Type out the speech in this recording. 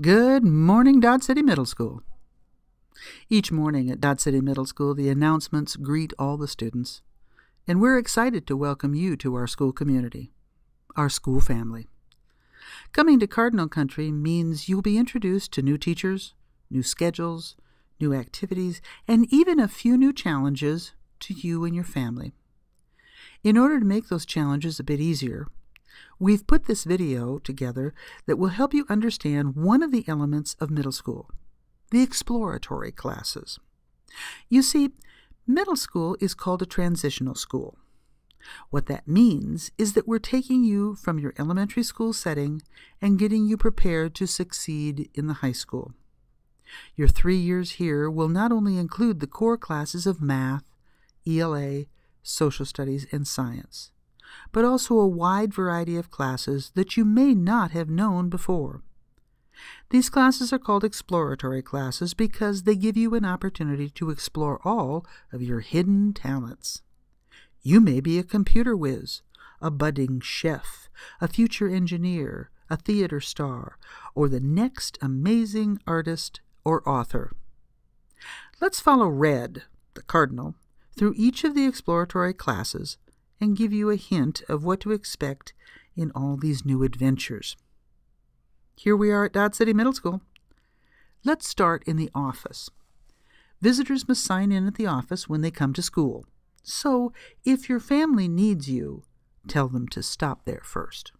Good morning, Dodge City Middle School. Each morning at Dodge City Middle School, the announcements greet all the students, and we're excited to welcome you to our school community, our school family. Coming to Cardinal Country means you'll be introduced to new teachers, new schedules, new activities, and even a few new challenges to you and your family. In order to make those challenges a bit easier, We've put this video together that will help you understand one of the elements of middle school the exploratory classes. You see, middle school is called a transitional school. What that means is that we're taking you from your elementary school setting and getting you prepared to succeed in the high school. Your three years here will not only include the core classes of math, ELA, social studies, and science but also a wide variety of classes that you may not have known before. These classes are called exploratory classes because they give you an opportunity to explore all of your hidden talents. You may be a computer whiz, a budding chef, a future engineer, a theater star, or the next amazing artist or author. Let's follow Red, the cardinal, through each of the exploratory classes and give you a hint of what to expect in all these new adventures. Here we are at Dodge City Middle School. Let's start in the office. Visitors must sign in at the office when they come to school. So, if your family needs you, tell them to stop there first.